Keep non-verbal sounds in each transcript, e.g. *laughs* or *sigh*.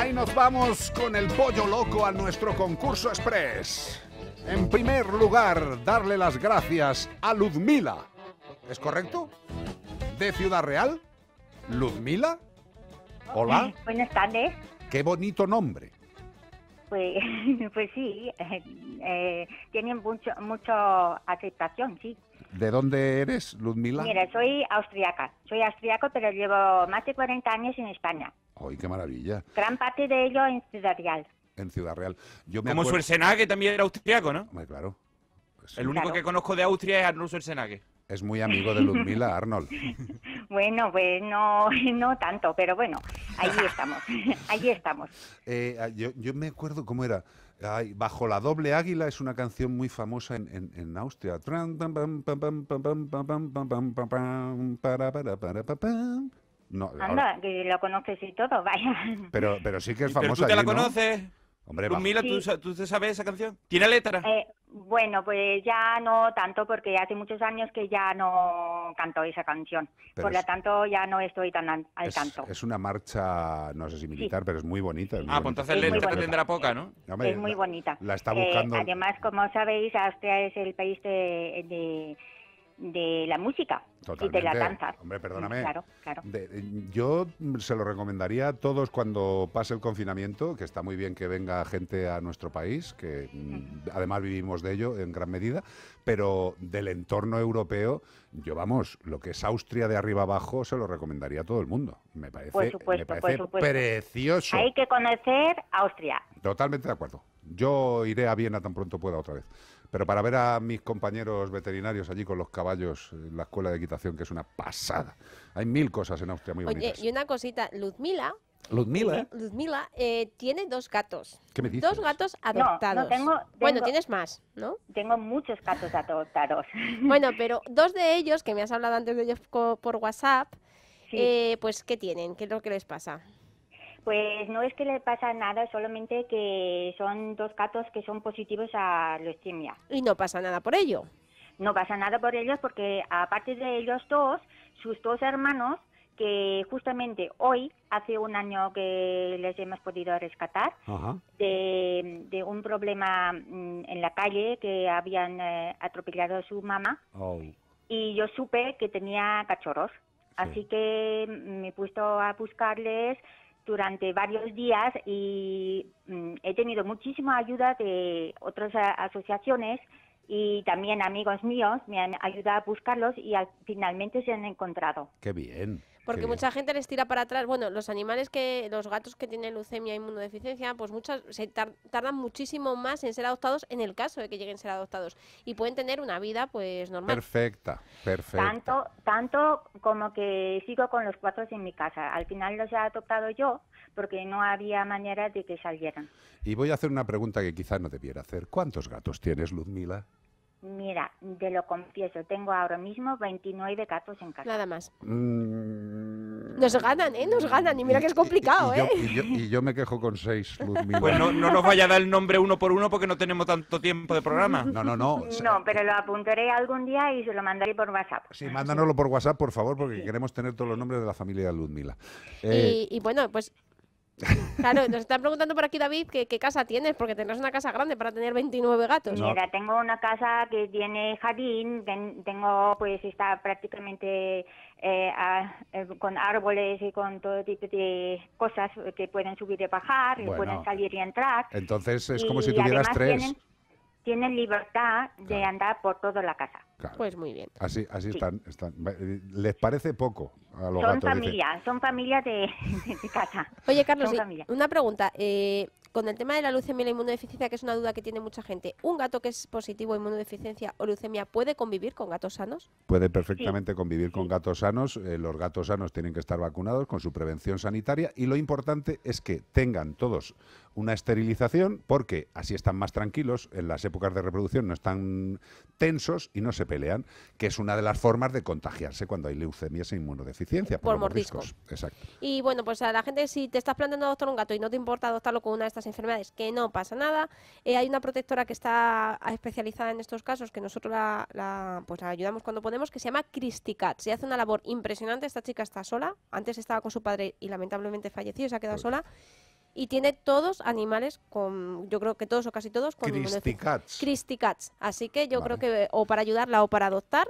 Ahí nos vamos con el pollo loco a nuestro concurso express. En primer lugar, darle las gracias a Ludmila. ¿Es correcto? ¿De Ciudad Real? ¿Ludmila? Hola. Buenas tardes. Qué bonito nombre. Pues, *laughs* pues sí, eh, eh, tienen mucho, mucho aceptación, sí. ¿De dónde eres, Ludmila? Mira, soy austriaca. Soy austriaco, pero llevo más de 40 años en España. ¡Ay, qué maravilla! Gran parte de ello en Ciudad Real. En Ciudad Real. Yo me Como acuerdo- Schwarzenegger también era austriaco, ¿no? Hombre, claro. Pues El único Claro. que conozco de Austria es Arnold Schwarzenegger. Es muy amigo de Ludmila, Arnold. Bueno, pues no, no tanto, pero bueno, allí estamos, allí estamos. Eh, ah, yo, yo me acuerdo cómo era. Ay, Bajo la doble águila es una canción muy famosa en, en- en Austria. No, Anda, ahora... que lo conoces y todo, vaya. Pero, pero sí que es famosa. ¿Pero ¿Tú te allí, la ¿no? conoces? Hombre, Mila, ¿tú, sí. ¿tú, sabes esa canción? ¿Tiene letra? Eh, bueno, pues ya no tanto, porque hace muchos años que ya no canto esa canción. Pero Por es... lo tanto, ya no estoy tan al es, tanto. Es una marcha, no sé si militar, sí. pero es muy bonita. Es ah, pues entonces letra tendrá poca, ¿no? Hombre, es muy bonita. La, la está eh, buscando. Eh, además, como sabéis, Austria es el país de, de de la música y de la Totalmente. danza. Hombre, perdóname. Claro, claro. De- eh, yo se lo recomendaría a todos cuando pase el confinamiento, que está muy bien que venga gente a nuestro país, que mm, además vivimos de ello en gran medida, pero del entorno europeo, yo vamos, lo que es Austria de arriba abajo se lo recomendaría a todo el mundo. Me parece, Por supuesto, me por parece supuesto. precioso. Hay que conocer Austria. Totalmente de acuerdo. Yo iré a Viena tan pronto pueda otra vez. Pero para ver a mis compañeros veterinarios allí con los caballos en la escuela de equitación, que es una pasada. Hay mil cosas en Austria muy Oye, bonitas. y una cosita, Ludmila, Ludmila, Ludmila eh, tiene dos gatos. ¿Qué me dices? Dos gatos no adoptados. tengo- Bueno, tienes más, ¿no? Tengo muchos gatos adoptados. *laughs* Bueno, pero dos de ellos, que me has hablado antes de ellos por WhatsApp, Sí. eh, pues ¿qué tienen? ¿Qué es lo que les pasa? Pues no es que le pasa nada, solamente que son dos gatos que son positivos a leucemia. Y no pasa nada por ello. No pasa nada por ellos porque aparte de ellos dos, sus dos hermanos, que justamente hoy, hace un año que les hemos podido rescatar, Ajá. de, de un problema mm, en la calle que habían eh, atropellado a su mamá Oh. y yo supe que tenía cachorros. Así que me he puesto a buscarles durante varios días y mm, he tenido muchísima ayuda de otras a- asociaciones y también amigos míos me han ayudado a buscarlos y al- finalmente se han encontrado. Qué bien. Porque mucha gente les tira para atrás. Bueno, los animales que, los gatos que tienen leucemia e inmunodeficiencia, pues muchas se tar- tardan muchísimo más en ser adoptados en el caso de que lleguen a ser adoptados. Y pueden tener una vida, pues, normal. Perfecta, perfecta. Tanto, tanto como que sigo con los cuatro en mi casa. Al final los he adoptado yo porque no había manera de que salieran. Y voy a hacer una pregunta que quizás no debiera hacer. ¿Cuántos gatos tienes, Ludmila? Mira, te lo confieso, tengo ahora mismo 29 gatos en casa. Nada más. Mm, Nos ganan, ¿eh? Nos ganan. Y mira que es complicado, y yo, ¿eh? y yo- y yo me quejo con seis, Ludmila. *laughs* Pues no, no nos vaya a dar el nombre uno por uno porque no tenemos tanto tiempo de programa. *laughs* no, no, no. o sea, No, pero lo apuntaré algún día y se lo mandaré por WhatsApp. Sí, mándanoslo por WhatsApp, por favor, porque Sí. queremos tener todos los nombres de la familia de Ludmila. Eh, Y, y bueno, pues. Claro, nos están preguntando por aquí, David, que qué casa tienes, porque tendrás una casa grande para tener 29 gatos. No. Mira, tengo una casa que tiene jardín, ten- tengo, pues está prácticamente eh, a- eh, con árboles y con todo tipo de cosas que pueden subir y bajar, y Bueno. pueden salir y entrar. entonces es como Y si tuvieras tres. Tienen, tienen libertad de Claro. andar por toda la casa. Claro, Pues muy bien. así así sí. están, están. Eh, ¿Les parece poco a los Son gatos? familia, son familia de, *laughs* de casa. Oye, Carlos, y una pregunta. eh, con el tema de la leucemia y la inmunodeficiencia, que es una duda que tiene mucha gente, ¿un gato que es positivo a inmunodeficiencia o leucemia puede convivir con gatos sanos? Puede perfectamente convivir con gatos sanos. eh, los gatos sanos tienen que estar vacunados con su prevención sanitaria y lo importante es que tengan todos una esterilización porque así están más tranquilos, en las épocas de reproducción no están tensos y no se pelean, que es una de las formas de contagiarse cuando hay leucemias e inmunodeficiencia. Por los mordisco. mordiscos. Exacto. Y bueno, pues a la gente, si te estás planteando adoptar un gato y no te importa adoptarlo con una de estas enfermedades, que no pasa nada, eh, hay una protectora que está especializada en estos casos, que nosotros la, la, pues la ayudamos cuando podemos, que se llama Christy Cat. Se hace una labor impresionante, esta chica está sola, antes estaba con su padre y lamentablemente falleció, se ha quedado sola. Y tiene todos animales con, yo creo que todos o casi todos con Christy inmunodeficiencia. Cats. Christy Cats. Así que yo creo que o para ayudarla o para adoptar,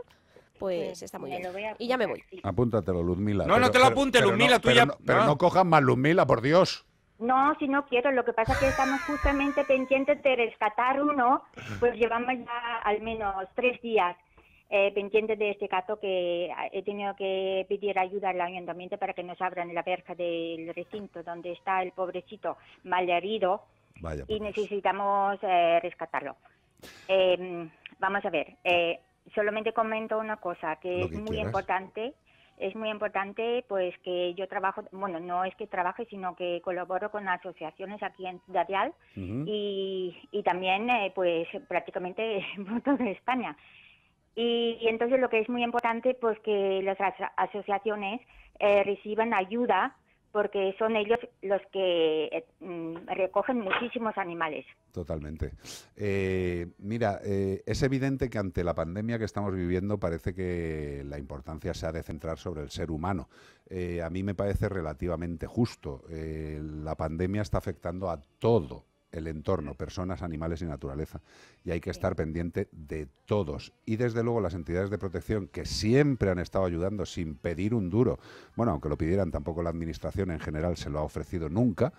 pues Sí, está muy bien. Y ya me voy. Apúntatelo, Luzmila. No, no te lo apuntes, pero Luzmila, tú pero ya- no- pero no. no cojan más Luzmila, por Dios. No, si no quiero, lo que pasa es que estamos justamente pendientes de rescatar uno, pues llevamos ya al menos tres días eh, pendientes de este gato que he tenido que pedir ayuda al ayuntamiento para que nos abran la verja del recinto donde está el pobrecito malherido Vaya. y necesitamos eh, rescatarlo. Eh, vamos a ver, eh, solamente comento una cosa que Lo es que muy quieras. importante. Es muy importante, pues que yo trabajo, bueno, no es que trabaje, sino que colaboro con asociaciones aquí en Ciudad Real y, y también, eh, pues prácticamente *laughs* por toda España. Y, entonces lo que es muy importante, pues que las aso- asociaciones eh, reciban ayuda porque son ellos los que eh, mm, recogen muchísimos animales. Totalmente. Eh, mira, eh, es evidente que ante la pandemia que estamos viviendo parece que la importancia se ha de centrar sobre el ser humano. Eh, a mí me parece relativamente justo. La pandemia está afectando a todo el entorno, personas, animales y naturaleza. Y hay que estar pendiente de todos. Y desde luego las entidades de protección que siempre han estado ayudando sin pedir un duro, bueno, aunque lo pidieran, tampoco la administración en general se lo ha ofrecido nunca.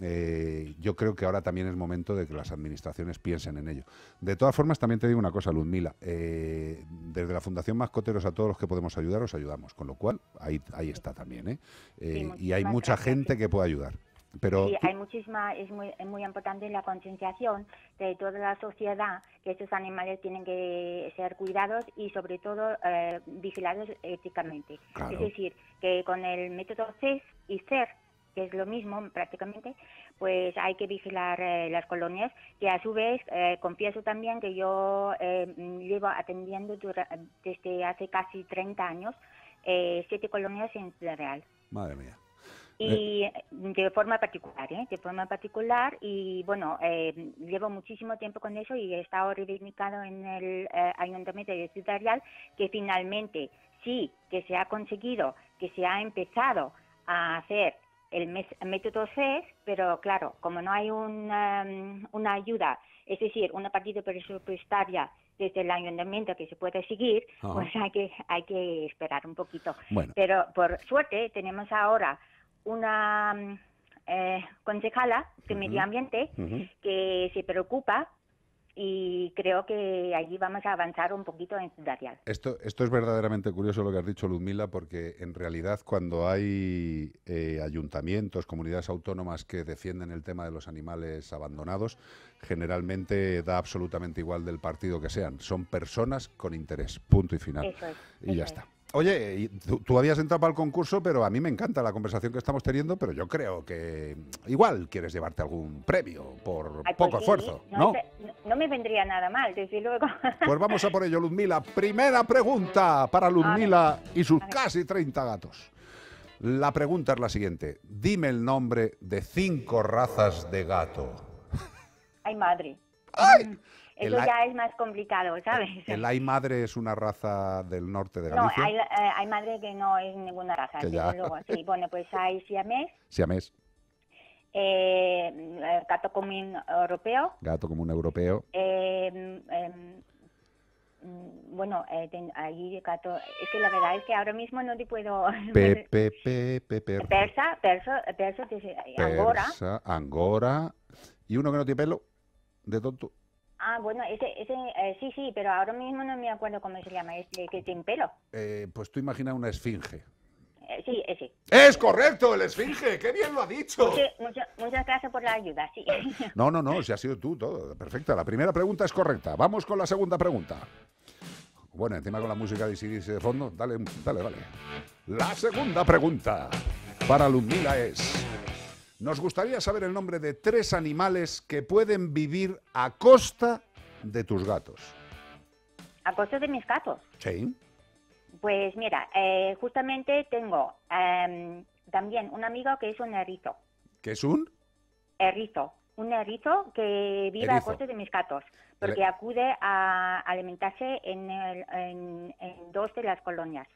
Eh, yo creo que ahora también es momento de que las administraciones piensen en ello. De todas formas, también te digo una cosa, Luzmila. eh, desde la Fundación Mascoteros a todos los que podemos ayudar, os ayudamos. Con lo cual, ahí, ahí está también. ¿eh? Eh, y hay mucha gente que puede ayudar. Pero Sí, hay muchísima, es muy, es muy importante la concienciación de toda la sociedad que estos animales tienen que ser cuidados y sobre todo eh, vigilados éticamente. Claro. Es decir, que con el método CES y CER, que es lo mismo prácticamente, pues hay que vigilar eh, las colonias, que a su vez eh, confieso también que yo eh, llevo atendiendo desde hace casi 30 años eh, siete colonias en Ciudad Real madre mía. Y de forma particular, ¿eh? de forma particular y bueno, eh, llevo muchísimo tiempo con eso y he estado reivindicado en el eh, Ayuntamiento de Ciudad Real que finalmente sí que se ha conseguido, que se ha empezado a hacer el mes- método CES, pero claro, como no hay una, una ayuda, es decir, una partida presupuestaria desde el ayuntamiento que se puede seguir, Ajá. pues hay que, hay que esperar un poquito. Bueno, Pero por suerte tenemos ahora una mm, eh, concejala de medio ambiente que se preocupa y creo que allí vamos a avanzar un poquito en Ciudad Real. Esto, esto es verdaderamente curioso lo que has dicho, Luzmila, porque en realidad cuando hay eh, ayuntamientos, comunidades autónomas que defienden el tema de los animales abandonados, generalmente da absolutamente igual del partido que sean. Son personas con interés, punto y final. Eso es. Y ya está. Oye, tú, tú habías entrado para el concurso, pero a mí me encanta la conversación que estamos teniendo, pero yo creo que igual quieres llevarte algún premio por Ay, pues poco sí, esfuerzo, no, ¿no? me- no- me vendría nada mal, desde luego. *laughs* Pues vamos a por ello, Luzmila. Primera pregunta para Luzmila y sus casi 30 gatos. La pregunta es la siguiente. Dime el nombre de cinco razas de gato. Ay, madre. ¡Ay! El Eso ya es más complicado, ¿sabes? El ay madre es una raza del norte de no, Galicia. hay, eh, hay madre que no es ninguna raza, Que ya. luego. Sí, *laughs* bueno, pues hay siamés, Siamés, eh, eh, gato común europeo, gato como un europeo. Eh, em, mm, bueno, eh, ten- ahí gato. Es que la verdad es que ahora mismo no te puedo. *laughs* Pepe, pepe, perro. Persa, persa, persa, que se- angora. Persa, angora. Y uno que no tiene pelo, de tonto. Ah, bueno, ese, ese, eh, sí, sí, pero ahora mismo no me acuerdo cómo se llama, este que tiene pelo. Eh, pues tú imagina una esfinge. Eh, sí, ese. ¡Es correcto, el esfinge! ¡Qué bien lo ha dicho! Muchas, gracias por la ayuda, sí. *laughs* No, no, no, si ha sido tú todo. Perfecta. La primera pregunta es correcta. Vamos con la segunda pregunta. Bueno, encima con la música de de fondo. Dale, dale, dale. La segunda pregunta para Lumila es... Nos gustaría saber el nombre de tres animales que pueden vivir a costa de tus gatos. A costa de mis gatos. Sí. Pues mira, eh, justamente tengo em, también un amigo que es un erizo. ¿Qué es un? Erizo. Un erizo que vive a costa de mis gatos. Porque acude a alimentarse en, el- en- en dos de las colonias.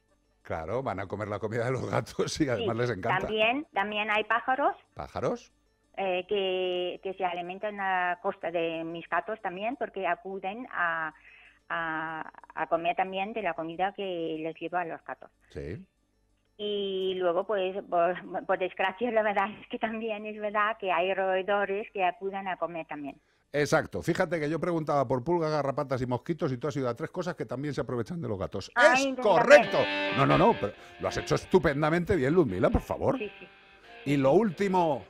Claro, van a comer la comida de los gatos y además Sí, les encanta. También, también hay pájaros, ¿Pájaros? eh, que, que se alimentan a costa de mis gatos también, porque acuden a, a, a comer también de la comida que les llevo a los gatos. Sí. Y luego, pues, por, por desgracia, la verdad es que también es verdad que hay roedores que acuden a comer también. Exacto. Fíjate que yo preguntaba por pulgas, garrapatas y mosquitos y tú has ido a tres cosas que también se aprovechan de los gatos. Ay, ¡Es correcto! No, no, no, pero lo has hecho estupendamente bien, Ludmila, por favor. Sí, sí. Y lo último,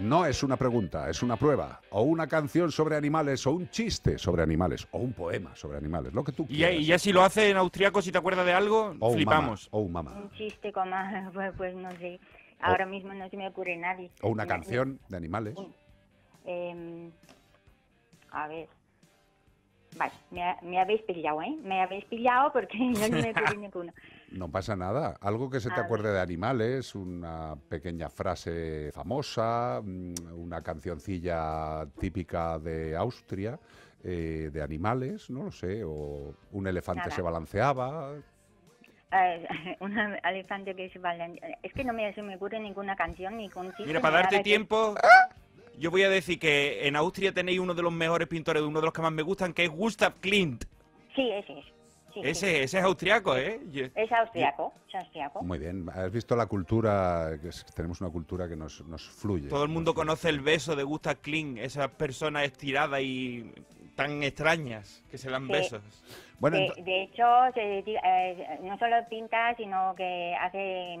no es una pregunta, es una prueba, o una canción sobre animales, o un chiste sobre animales, o un poema sobre animales, lo que tú Y ya, quieras. y ya si lo hace en austriaco, si te acuerdas de algo, O un flipamos. o un mama. Un chiste como, *laughs* pues, pues no sé, ahora mismo no se me ocurre nadie. O una Na- canción de animales. Em, a ver. Vale, me, ha- me habéis pillado, ¿eh? Me habéis pillado porque *laughs* no me ocurre ninguno. *laughs* No pasa nada. Algo que se te A acuerde de animales, una pequeña frase famosa, mm, una cancioncilla típica de Austria, eh, de animales, no lo sé, o un elefante Nada. se balanceaba. Eh, *laughs* una elefante que se balan- Es que no me, se me ocurre ninguna canción, ni con chiste. Mira, para darte nada que- tiempo, yo voy a decir que en Austria tenéis uno de los mejores pintores, uno de los que más me gustan, que es Gustav Klimt. Sí, ese es. Sí, sí. Ese, ese es austriaco, ¿eh? Es austriaco, es austriaco. Muy bien, has visto la cultura, que es- tenemos una cultura que nos, nos fluye. Todo el mundo conoce el beso de Gustav Klimt, esas personas estiradas y tan extrañas que se dan Sí. besos. Bueno, de, hecho, se eh, no solo pinta, sino que hace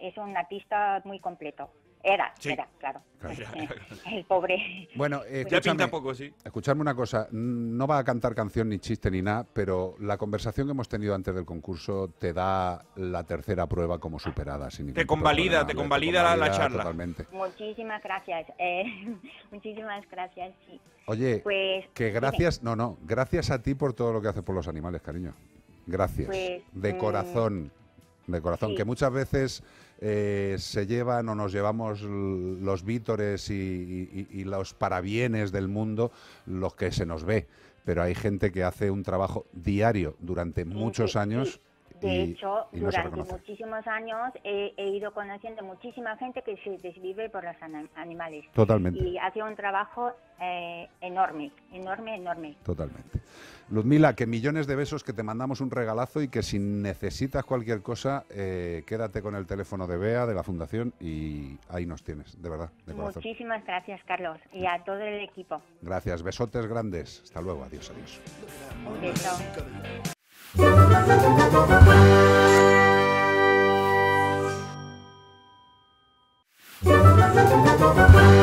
es un artista muy completo. Era, Sí. era, claro. Claro. *laughs* El pobre. bueno eh, Ya pinta poco, sí. escuchadme una cosa, no va a cantar canción ni chiste ni nada, pero la conversación que hemos tenido antes del concurso te da la tercera prueba como superada. Sin ningún Te tipo de convalida, te convalida la- la convalida charla. Totalmente. Muchísimas gracias. eh, *laughs* muchísimas gracias, sí. Oye, Pues. que dime. gracias, no, no, gracias a ti por todo lo que haces por los animales, cariño. Gracias. Pues, de mm, corazón, de corazón. sí. Que muchas veces eh, se llevan o nos llevamos los vítores y, y- y los parabienes del mundo los que se nos ve. Pero hay gente que hace un trabajo diario durante muchos años. De y- hecho, y no se durante muchísimos años he, he ido conociendo muchísima gente que se desvive por los animales. Totalmente. Y hace un trabajo eh, enorme, enorme, enorme. Totalmente. Luzmila, que millones de besos, que te mandamos un regalazo y que si necesitas cualquier cosa, eh, quédate con el teléfono de Bea, de la Fundación, y ahí nos tienes, de verdad, de corazón. Muchísimas gracias, Carlos, y a todo el equipo. Gracias, besotes grandes. Hasta luego, adiós, adiós. Thank you.